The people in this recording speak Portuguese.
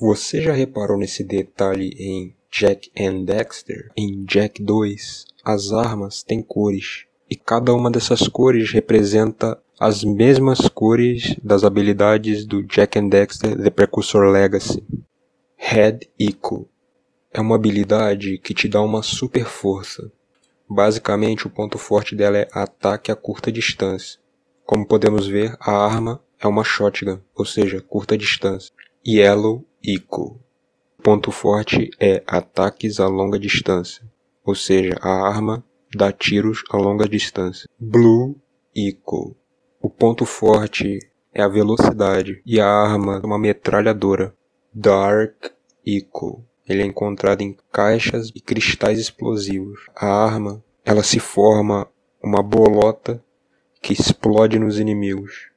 Você já reparou nesse detalhe em Jack and Dexter? Em Jack 2, as armas têm cores e cada uma dessas cores representa as mesmas cores das habilidades do Jack and Dexter The Precursor Legacy. Head Echo é uma habilidade que te dá uma super força. Basicamente, o ponto forte dela é ataque a curta distância. Como podemos ver, a arma é uma shotgun, ou seja, curta distância. Yellow Echo. O ponto forte é ataques a longa distância, ou seja, a arma dá tiros a longa distância. Blue Echo. O ponto forte é a velocidade e a arma é uma metralhadora. Dark Echo. Ele é encontrado em caixas e cristais explosivos. A arma, ela se forma uma bolota que explode nos inimigos.